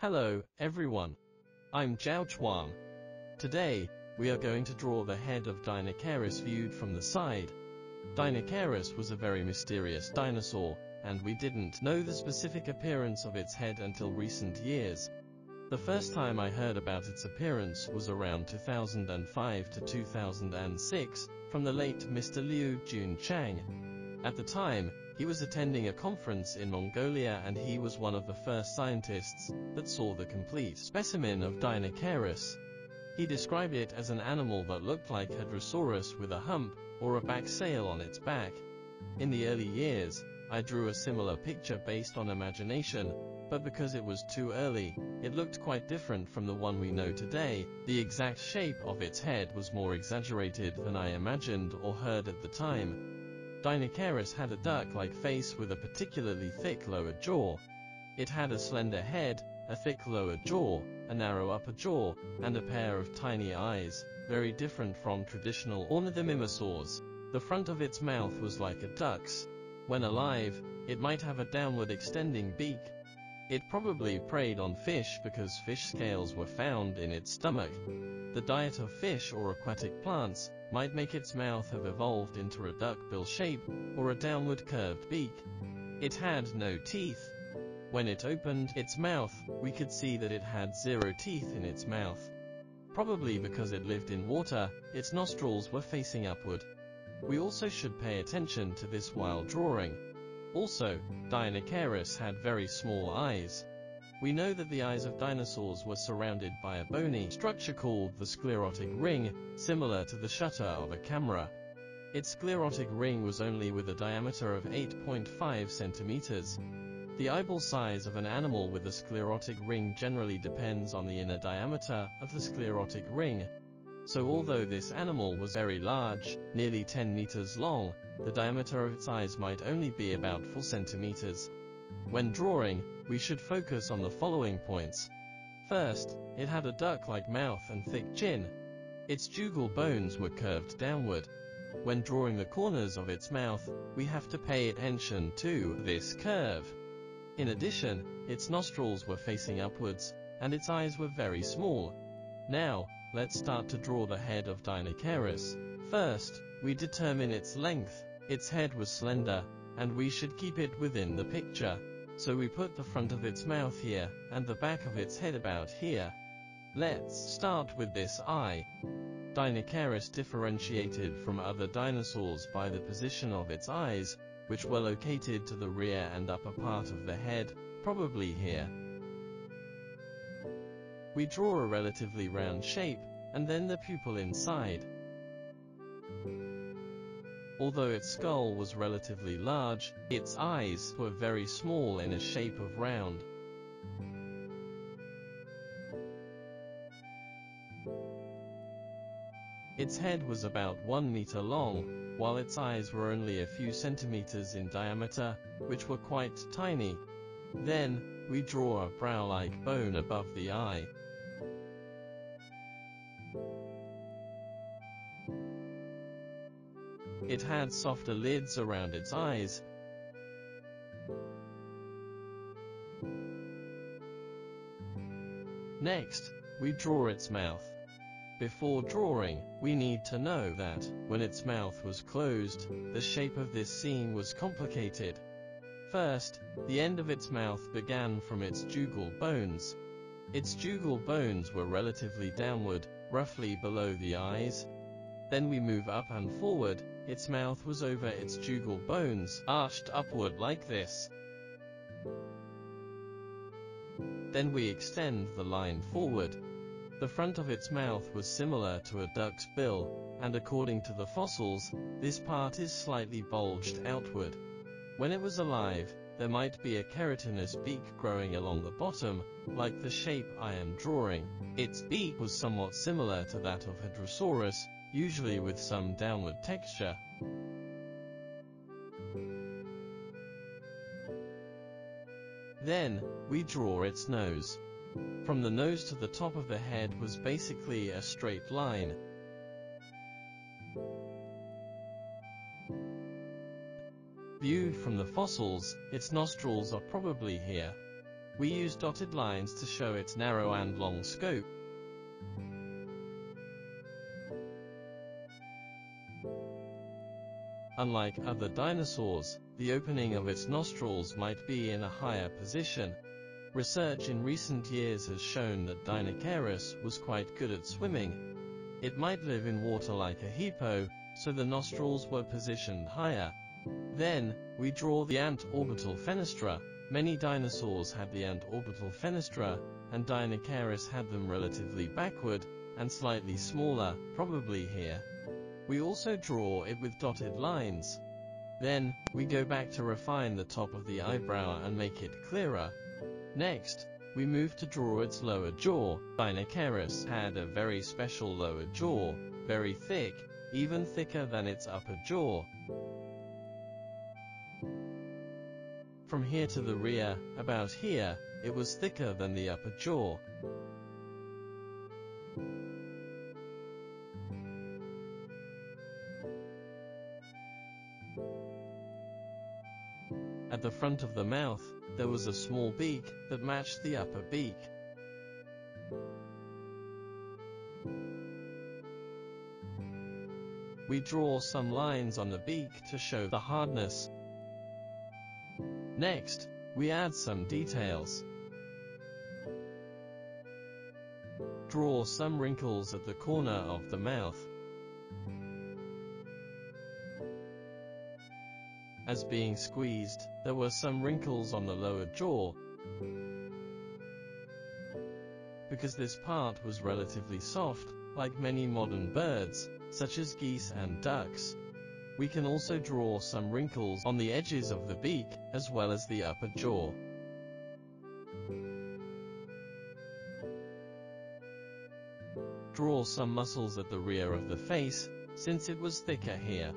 Hello, everyone. I'm Zhao Chuang. Today, we are going to draw the head of Deinocheirus viewed from the side. Deinocheirus was a very mysterious dinosaur, and we didn't know the specific appearance of its head until recent years. The first time I heard about its appearance was around 2005 to 2006, from the late Mr. Lü Junchang. At the time, he was attending a conference in Mongolia and he was one of the first scientists that saw the complete specimen of Deinocheirus. He described it as an animal that looked like Hadrosaurus with a hump or a back sail on its back. In the early years, I drew a similar picture based on imagination, but because it was too early, it looked quite different from the one we know today. The exact shape of its head was more exaggerated than I imagined or heard at the time. Deinocheirus had a duck-like face with a particularly thick lower jaw. It had a slender head, a thick lower jaw, a narrow upper jaw, and a pair of tiny eyes, very different from traditional ornithomimosaurs. The front of its mouth was like a duck's. When alive, it might have a downward extending beak. It probably preyed on fish because fish scales were found in its stomach. The diet of fish or aquatic plants might make its mouth have evolved into a duckbill shape or a downward curved beak. It had no teeth. When it opened its mouth, we could see that it had zero teeth in its mouth. Probably because it lived in water, its nostrils were facing upward. We also should pay attention to this while drawing. Also, Deinocheirus had very small eyes. We know that the eyes of dinosaurs were surrounded by a bony structure called the sclerotic ring, similar to the shutter of a camera. Its sclerotic ring was only with a diameter of 8.5 centimeters. The eyeball size of an animal with a sclerotic ring generally depends on the inner diameter of the sclerotic ring. So although this animal was very large, nearly 10 meters long, the diameter of its eyes might only be about 4 centimeters. When drawing, we should focus on the following points. First, it had a duck-like mouth and thick chin. Its jugal bones were curved downward. When drawing the corners of its mouth, we have to pay attention to this curve. In addition, its nostrils were facing upwards, and its eyes were very small. Now, let's start to draw the head of Deinocheirus. First, we determine its length. Its head was slender, and we should keep it within the picture. So we put the front of its mouth here, and the back of its head about here. Let's start with this eye. Deinocheirus differentiated from other dinosaurs by the position of its eyes, which were located to the rear and upper part of the head, probably here. We draw a relatively round shape, and then the pupil inside. Although its skull was relatively large, its eyes were very small in a shape of round. Its head was about 1 meter long, while its eyes were only a few centimeters in diameter, which were quite tiny. Then, we draw a brow-like bone above the eye. It had softer lids around its eyes. Next, we draw its mouth. Before drawing, we need to know that, when its mouth was closed, the shape of this scene was complicated. First, the end of its mouth began from its jugal bones. Its jugal bones were relatively downward, roughly below the eyes. Then we move up and forward, its mouth was over its jugal bones, arched upward like this. Then we extend the line forward. The front of its mouth was similar to a duck's bill, and according to the fossils, this part is slightly bulged outward. When it was alive, there might be a keratinous beak growing along the bottom, like the shape I am drawing. Its beak was somewhat similar to that of Hadrosaurus, usually with some downward texture. Then, we draw its nose. From the nose to the top of the head was basically a straight line. Viewed from the fossils, its nostrils are probably here. We use dotted lines to show its narrow and long scope. Unlike other dinosaurs, the opening of its nostrils might be in a higher position. Research in recent years has shown that Deinocheirus was quite good at swimming. It might live in water like a hippo, so the nostrils were positioned higher. Then, we draw the antorbital fenestra. Many dinosaurs had the antorbital fenestra, and Deinocheirus had them relatively backward, and slightly smaller, probably here. We also draw it with dotted lines. Then, we go back to refine the top of the eyebrow and make it clearer. Next, we move to draw its lower jaw. Deinocheirus had a very special lower jaw, very thick, even thicker than its upper jaw. From here to the rear, about here, it was thicker than the upper jaw. At the front of the mouth, there was a small beak that matched the upper beak. We draw some lines on the beak to show the hardness. Next, we add some details. Draw some wrinkles at the corner of the mouth. As being squeezed, there were some wrinkles on the lower jaw. Because this part was relatively soft, like many modern birds, such as geese and ducks. We can also draw some wrinkles on the edges of the beak, as well as the upper jaw. Draw some muscles at the rear of the face, since it was thicker here.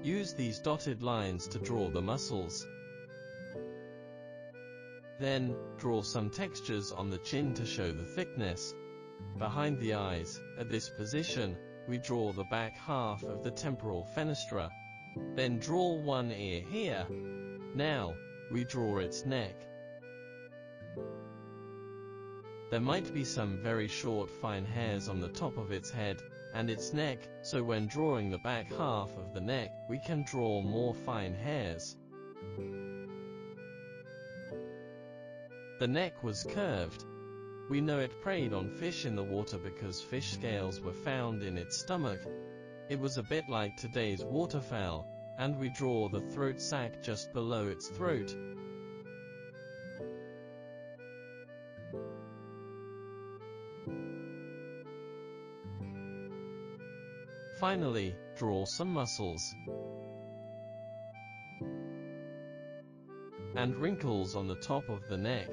Use these dotted lines to draw the muscles. Then, draw some textures on the chin to show the thickness. Behind the eyes, at this position, we draw the back half of the temporal fenestra. Then draw one ear here. Now, we draw its neck. There might be some very short fine hairs on the top of its head, and its neck, so when drawing the back half of the neck, we can draw more fine hairs. The neck was curved. We know it preyed on fish in the water because fish scales were found in its stomach. It was a bit like today's waterfowl, and we draw the throat sac just below its throat. Finally, draw some muscles and wrinkles on the top of the neck.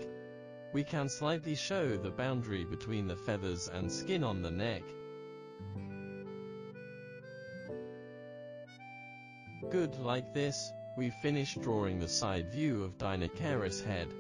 We can slightly show the boundary between the feathers and skin on the neck. Good like this, we finish drawing the side view of Deinocheirus head.